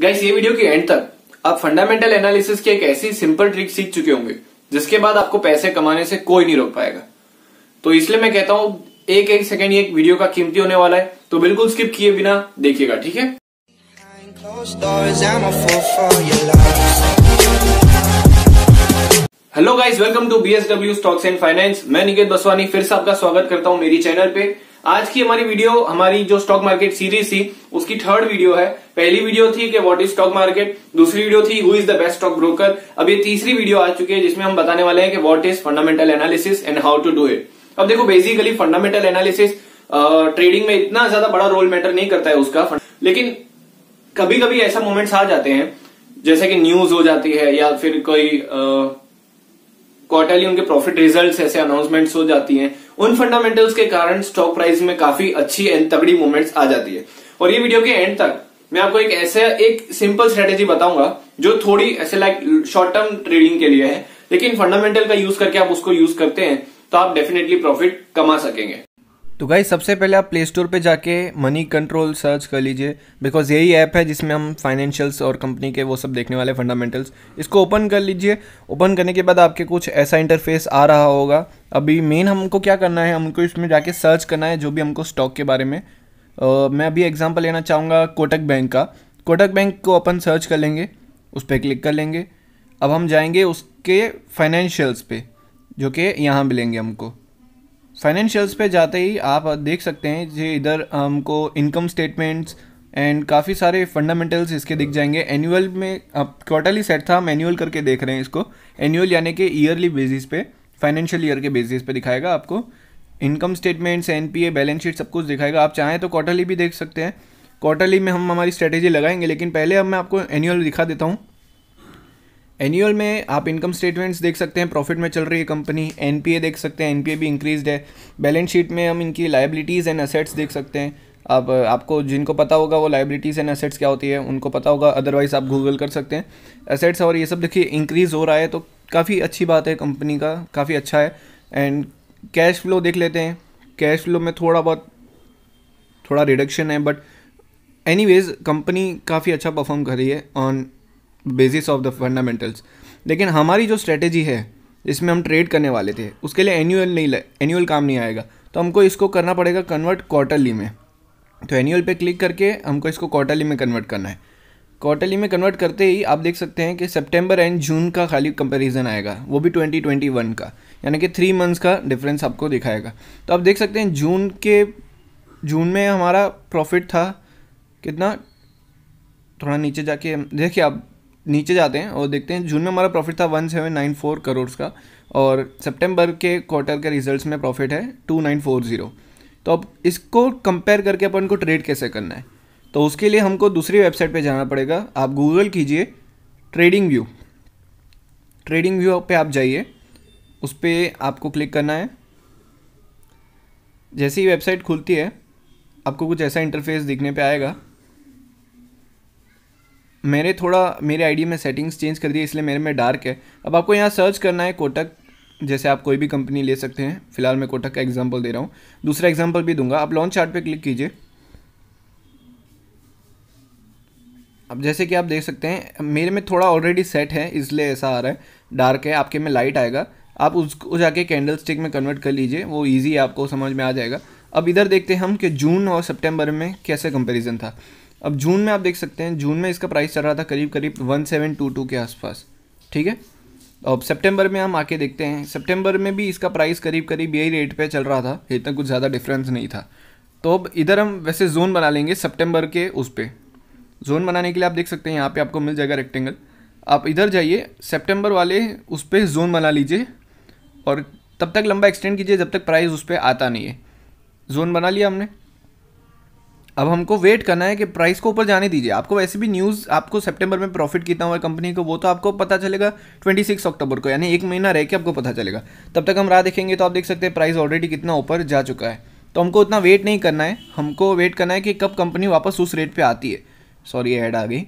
Guys ये video के and तक। आप फंडामेंटल एनालिसिस की एक ऐसी सिंपल ट्रिक सीख चुके होंगे, जिसके बाद आपको पैसे कमाने से कोई नहीं रोक पाएगा। तो इसलिए मैं कहता हूँ, एक एक सेकेंड एक वीडियो का कीमती होने वाला है तो बिल्कुल स्किप किए बिना देखिएगा, ठीक है. Hello guys welcome to BSW stocks and finance मैं निकेत बसवानी, फिर से आपका स्वागत करता हूँ मेरी चैनल पे। आज की हमारी वीडियो हमारी जो स्टॉक मार्केट सीरीज़ थी, उसकी थर्ड वीडियो है। पहली वीडियो थी कि व्हाट इज़ स्टॉक मार्केट दूसरी वीडियो थी who is the best stock broker अब ये तीसरी वीडियो आ चुकी है, जिसमें हम बताने वाले हैं कि what is fundamental analysis and how to do it अब देखो बेसिकली फंडामेंटल एनालिसिस ट्रेडिंग में इतना ज़्यादा बड़ा रोल मैटर नहीं करता है उसका। लेकिन कभी कभी ऐसा मोमेंट्स आ जाते हैं, जैसे कि न्यूज़ हो जाती है, या फिर कोई क्वार्टरली उनके प्रॉफिट रिजल्ट्स ऐसे अनाउंसमेंट्स हो जाती हैं। उन फंडामेंटल्स के कारण स्टॉक प्राइस में काफ़ी अच्छी एंड तगड़ी मूवमेंट्स आ जाती है। और ये वीडियो के एंड तक मैं आपको एक ऐसा, एक सिंपल स्ट्रेटेजी बताऊँगा, जो थोड़ी ऐसे लाइक शॉर्ट टर्म ट्रेडिंग के लिए है। लेकिन फंडामेंटल का यूज़ करके आप उसको यूज़ करते हैं तो आप डेफिनेटली प्रॉफिट कमा सकेंगे। तो गाइज़ सबसे पहले आप प्ले स्टोर पे जाके मनी कंट्रोल सर्च कर लीजिए बिकॉज़ यही ऐप है जिसमें हम फाइनेंशियल्स और कंपनी के वो सब देखने वाले फंडामेंटल्स इसको ओपन कर लीजिए। ओपन करने के बाद आपके कुछ ऐसा इंटरफेस आ रहा होगा। अभी मेन हमको क्या करना है हमको इसमें जाके सर्च करना है जो भी हमको स्टॉक के बारे में। अ, मैं अभी एग्ज़ाम्पल लेना चाहूँगा कोटक बैंक का। कोटक बैंक को अपन सर्च कर लेंगे उस पर क्लिक कर लेंगे। अब हम जाएँगे उसके फाइनेंशियल्स पे जो कि यहाँ मिलेंगे हमको। फाइनेंशियल्स पे जाते ही आप देख सकते हैं जे, इधर हमको इनकम स्टेटमेंट्स एंड काफ़ी सारे फंडामेंटल्स इसके दिख जाएँगे। एनुअल में अब क्वार्टरली सेट था, हम एनुअल करके देख रहे हैं इसको। एनुअल यानी कि ईयरली बेसिस पे फाइनेंशियल ईयर के बेसिस पे दिखाएगा आपको। Income statements and P balance sheet सब कुछ दिखाएगा। आप चाहें तो क्वार्टरली भी देख सकते हैं। क्वार्टरली में हम हमारी स्ट्रेटेजी लगाएँगे, लेकिन पहले अब मैं आपको एनुअल दिखा देता हूँ। एनुअल में आप इनकम स्टेटमेंट्स देख सकते हैं प्रॉफिट में चल रही है कंपनी एनपीए देख सकते हैं एनपीए भी इंक्रीज्ड है। बैलेंस शीट में हम इनकी लाइबिलिटीज़ एंड असेट्स देख सकते हैं। अब आपको जिनको पता होगा वो लाइबिलिटीज़ एंड असेट्स क्या होती है, उनको पता होगा अदरवाइज़ आप गूगल कर सकते हैं। असेट्स और ये सब देखिए इंक्रीज़ हो रहा है तो काफ़ी अच्छी बात है कंपनी का, काफ़ी अच्छा है। एंड कैश फ्लो देख लेते हैं। कैश फ्लो में थोड़ा बहुत, थोड़ा रिडक्शन है बट एनीवेज कंपनी काफ़ी अच्छा परफॉर्म कर रही है on basis of the fundamentals लेकिन हमारी जो स्ट्रेटेजी है जिसमें हम ट्रेड करने वाले थे, उसके लिए एनुअल नहीं एनुअल काम नहीं आएगा। तो हमको इसको करना पड़ेगा कन्वर्ट क्वार्टरली में। तो एनुअल पे क्लिक करके हमको इसको क्वार्टरली में कन्वर्ट करना है। क्वार्टरली में कन्वर्ट करते ही आप देख सकते हैं कि सितंबर एंड जून का खाली कंपैरिजन आएगा। वो भी 2021 का। यानी कि थ्री मंथ्स का डिफरेंस आपको दिखाएगा। तो आप देख सकते हैं जून के जून में हमारा प्रॉफिट था कितना? थोड़ा नीचे जाके, देखिए आप नीचे जाते हैं और देखते हैं, जून में हमारा प्रॉफिट था one seven nine four crore का और सितंबर के क्वार्टर के रिजल्ट्स में प्रॉफिट है टू नाइन फोर ज़ीरो तो अब इसको कंपेयर करके अपन को ट्रेड कैसे करना है? तो उसके लिए हमको दूसरी वेबसाइट पे जाना पड़ेगा। आप गूगल कीजिए ट्रेडिंग व्यू ट्रेडिंग व्यू पे आप जाइए। उस पर आपको क्लिक करना है। जैसे ही वेबसाइट खुलती है, आपको कुछ ऐसा इंटरफेस दिखने पे आएगा। मेरे थोड़ा, मेरे आईडी में सेटिंग्स चेंज कर दी इसलिए मेरे में डार्क है। अब आपको यहाँ सर्च करना है कोटक, जैसे आप कोई भी कंपनी ले सकते हैं। फ़िलहाल मैं कोटक का एग्जांपल दे रहा हूँ। दूसरा एग्जांपल भी दूँगा। आप लॉन्च चार्ट पे क्लिक कीजिए। अब जैसे कि आप देख सकते हैं, मेरे में थोड़ा ऑलरेडी सेट है, इसलिए ऐसा आ रहा है। डार्क है, आपके में लाइट आएगा। आप उसको जाके कैंडल स्टिक में कन्वर्ट कर लीजिए। वो ईजी है, आपको समझ में आ जाएगा। अब इधर देखते हैं हम कि जून और सितंबर में कैसे कंपैरिजन था। अब जून में आप देख सकते हैं, जून में इसका प्राइस चल रहा था करीब करीब वन सेवन टू टू के आसपास, ठीक है? अब सितंबर में हम आके देखते हैं, सितंबर में भी इसका प्राइस करीब करीब यही रेट पे चल रहा था, इतना कुछ ज़्यादा डिफरेंस नहीं था। तो अब इधर हम वैसे जोन बना लेंगे सितंबर के उस पर जोन बनाने के लिए आप देख सकते हैं, यहाँ पे आपको मिल जाएगा रेक्टेंगल आप इधर जाइए, सितंबर वाले उस पर जोन बना लीजिए, और तब तक लंबा एक्सटेंड कीजिए जब तक प्राइस उस पर आता नहीं है। जोन बना लिया हमने। अब हमको वेट करना है कि प्राइस को ऊपर जाने दीजिए। आपको वैसे भी न्यूज़ आपको सितंबर में प्रॉफिट कितना हुआ कंपनी को, वो तो आपको पता चलेगा 26 अक्टूबर को, यानी एक महीना रह के आपको पता चलेगा। तब तक हम राह देखेंगे तो आप देख सकते हैं प्राइस ऑलरेडी कितना ऊपर जा चुका है। तो हमको उतना वेट नहीं करना है। हमको वेट करना है कि कब कंपनी वापस उस रेट पर आती है। सॉरी ऐड आ गई।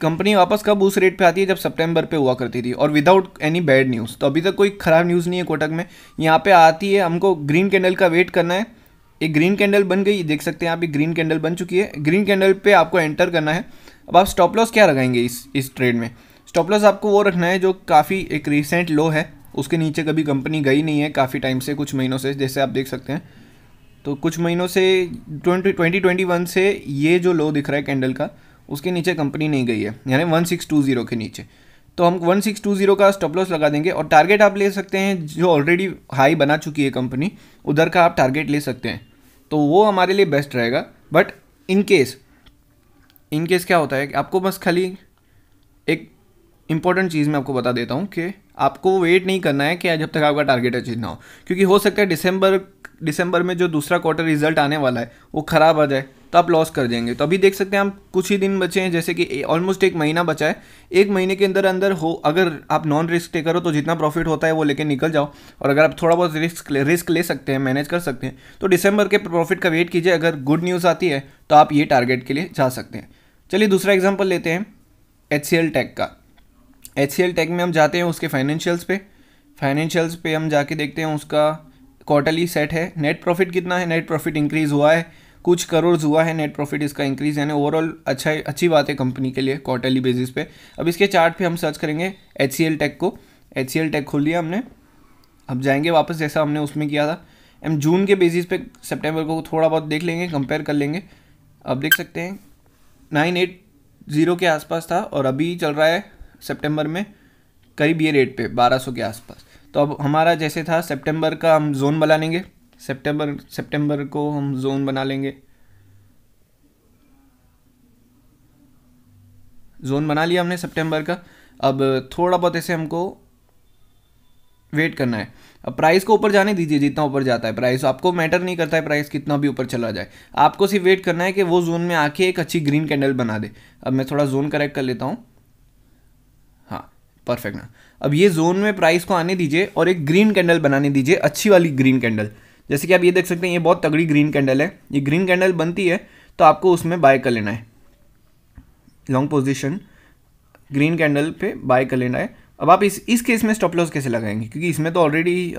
कंपनी वापस कब उस रेट पे आती है? जब सितंबर पे हुआ करती थी। और विदाउट एनी बैड न्यूज़ तो अभी तक कोई ख़राब न्यूज़ नहीं है कोटक में। यहाँ पे आती है, हमको ग्रीन कैंडल का वेट करना है। एक ग्रीन कैंडल बन गई, देख सकते हैं आप, एक ग्रीन कैंडल बन चुकी है। ग्रीन कैंडल पे आपको एंटर करना है। अब आप स्टॉप लॉस क्या लगाएँगे इस इस ट्रेड में? स्टॉप लॉस आपको वो रखना है जो काफ़ी एक रिसेंट लो है। उसके नीचे कभी कंपनी गई नहीं है काफ़ी टाइम से, कुछ महीनों से, जैसे आप देख सकते हैं। तो कुछ महीनों से, ट्वेंटी ट्वेंटी ट्वेंटी वन से ये जो लो दिख रहा है कैंडल का, उसके नीचे कंपनी नहीं गई है। यानी वन सिक्स टू ज़ीरो के नीचे। तो हम वन सिक्स टू ज़ीरो का स्टॉप लॉस लगा देंगे और टारगेट आप ले सकते हैं, जो ऑलरेडी हाई बना चुकी है कंपनी उधर का आप टारगेट ले सकते हैं। तो वो हमारे लिए बेस्ट रहेगा। But in case in case क्या होता है कि आपको बस खाली एक इंपॉर्टेंट चीज़ मैं आपको बता देता हूँ कि आपको वेट नहीं करना है कि जब तक आपका टारगेट अचीव ना हो। क्योंकि हो सकता है दिसंबर दिसंबर में जो दूसरा क्वार्टर रिज़ल्ट आने वाला है, वो ख़राब आ जाए। तो आप लॉस कर देंगे। तो अभी देख सकते हैं हम कुछ ही दिन बचे हैं, जैसे कि ऑलमोस्ट एक महीना बचा है। एक महीने के अंदर अंदर हो, अगर आप नॉन रिस्क टेकर हो तो जितना प्रॉफिट होता है वो लेके निकल जाओ। और अगर आप थोड़ा बहुत रिस्क रिस्क ले सकते हैं मैनेज कर सकते हैं तो दिसंबर के प्रॉफिट का वेट कीजिए। अगर गुड न्यूज़ आती है तो आप ये टारगेट के लिए जा सकते हैं। चलिए दूसरा एग्ज़ाम्पल लेते हैं एच सी एल टैग का। एच सी एल टैग में हम जाते हैं उसके फाइनेंशियल्स पे। फाइनेंशियल्स पे हम जाके देखते हैं उसका क्वार्टरली सेट है। नेट प्रॉफिट कितना है? नेट प्रॉफिट इंक्रीज़ हुआ है। कुछ करोड़ हुआ है नेट प्रॉफिट इसका इंक्रीज़ यानी ओवरऑल अच्छा अच्छी बात है कंपनी के लिए क्वार्टरली बेसिस पे। अब इसके चार्ट पे हम सर्च करेंगे एच सी एल टेक को। एच सी एल टेक खोल लिया हमने। अब जाएँगे वापस, जैसा हमने उसमें किया था। हम जून के बेसिस पे, सितंबर को थोड़ा बहुत देख लेंगे कंपेयर कर लेंगे। अब देख सकते हैं नाइन एट ज़ीरो के आसपास था और अभी चल रहा है सितंबर में, करीब ये रेट पे सौ के आसपास। तो अब हमारा जैसे था, सितंबर का हम जोन बना लेंगे। सितंबर सितंबर को हम जोन बना लेंगे। जोन बना लिया हमने सितंबर का। अब थोड़ा बहुत ऐसे हमको वेट करना है। अब प्राइस को ऊपर जाने दीजिए, जितना ऊपर जाता है प्राइस आपको मैटर नहीं करता है प्राइस कितना भी ऊपर चला जाए। आपको सिर्फ़ वेट करना है कि वो जोन में आके एक अच्छी ग्रीन कैंडल बना दे। अब मैं थोड़ा जोन करेक्ट कर लेता हूँ। हाँ परफेक्ट ना। अब ये जोन में प्राइस को आने दीजिए और एक ग्रीन कैंडल बनाने दीजिए, अच्छी वाली ग्रीन कैंडल जैसे कि आप ये देख सकते हैं, ये बहुत तगड़ी ग्रीन कैंडल है। ये ग्रीन कैंडल बनती है तो आपको उसमें बाय कर लेना है। लॉन्ग पोजिशन ग्रीन कैंडल पे बाय कर लेना है। अब आप इस इस केस में स्टॉप लॉस कैसे लगाएँगे? क्योंकि इसमें तो ऑलरेडी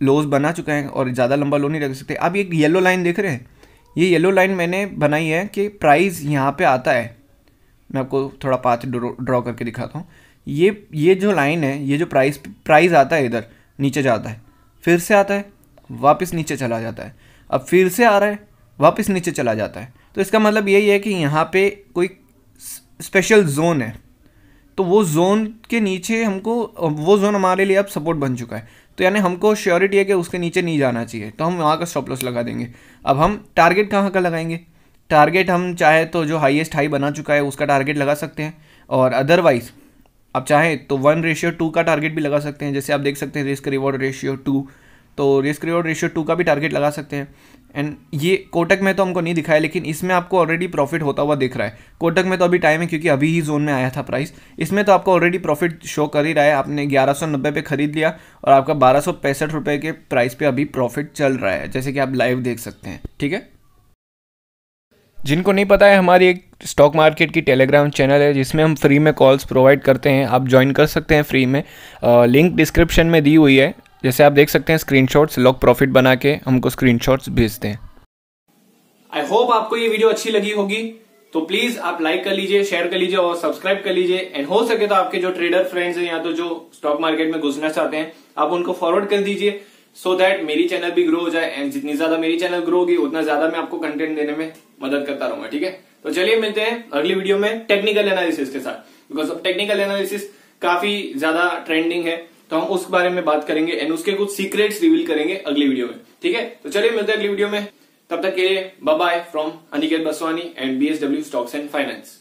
लोज बना चुका है और ज़्यादा लंबा लो नहीं रख सकते। आप एक येलो लाइन देख रहे हैं। ये येलो लाइन मैंने बनाई है कि प्राइस यहाँ पे आता है। मैं आपको थोड़ा पाथ ड्रॉ करके दिखाता हूँ। ये ये जो लाइन है, ये जो प्राइस प्राइस आता है इधर, नीचे जाता है। फिर से आता है। वापस नीचे चला जाता है। अब फिर से आ रहा है, वापस नीचे चला जाता है। तो इसका मतलब यही है कि यहाँ पे कोई स्पेशल जोन है। तो वो जोन के नीचे हमको, वो जोन हमारे लिए अब सपोर्ट बन चुका है। तो यानी हमको श्योरिटी है कि उसके नीचे नहीं जाना चाहिए। तो हम वहाँ का स्टॉप लॉस लगा देंगे। अब हम टारगेट कहाँ का लगाएँगे? टारगेट हम चाहे तो जो हाईएस्ट हाई बना चुका है, उसका टारगेट लगा सकते हैं। और अदरवाइज़ आप चाहें तो वन रेशियो टू का टारगेट भी लगा सकते हैं। जैसे आप देख सकते हैं रिस्क रिवॉर्ड रेशियो टू तो रिस्क रिवॉर्ड रेशियो टू का भी टारगेट लगा सकते हैं। एंड ये कोटक में तो हमको नहीं दिखाया, लेकिन इसमें आपको ऑलरेडी प्रॉफिट होता हुआ दिख रहा है। कोटक में तो अभी टाइम है, क्योंकि अभी ही जोन में आया था प्राइस इसमें तो आपको ऑलरेडी प्रॉफिट शो कर ही रहा है। आपने ग्यारह सौ नब्बे पे खरीद लिया और आपका बारह सौ पैंसठ रुपये के प्राइस पे अभी प्रॉफिट चल रहा है, जैसे कि आप लाइव देख सकते हैं। ठीक है? जिनको नहीं पता है, हमारी एक स्टॉक मार्केट की टेलीग्राम चैनल है, जिसमें हम फ्री में कॉल्स प्रोवाइड करते हैं। आप ज्वाइन कर सकते हैं फ्री में। लिंक डिस्क्रिप्शन में दी हुई है। जैसे आप देख सकते हैं स्क्रीनशॉट्स लॉक प्रॉफिट बना के हमको स्क्रीनशॉट्स भेजते हैं। आई होप आपको ये वीडियो अच्छी लगी होगी। तो प्लीज़ आप लाइक कर लीजिए शेयर कर लीजिए और सब्सक्राइब कर लीजिए। एंड हो सके तो आपके जो ट्रेडर फ्रेंड्स हैं या तो जो स्टॉक मार्केट में घुसना चाहते हैं, आप उनको फॉरवर्ड कर दीजिए सो so दैट मेरी चैनल भी ग्रो हो जाए। एंड जितनी ज़्यादा मेरी चैनल ग्रो होगी, उतना ज़्यादा मैं आपको कंटेंट देने में मदद करता रहूँगा, ठीक है? तो चलिए मिलते हैं अगली वीडियो में टेक्निकल एनालिसिस के साथ। बिकॉज़ अब टेक्निकल एनालिसिस काफ़ी ज़्यादा ट्रेंडिंग है। तो हम उस बारे में बात करेंगे एंड उसके कुछ सीक्रेट्स रिवील करेंगे अगली वीडियो में, ठीक है? तो चलिए मिलते हैं अगली वीडियो में। तब तक के लिए bye from Aniket Baswani and BSW stocks and finance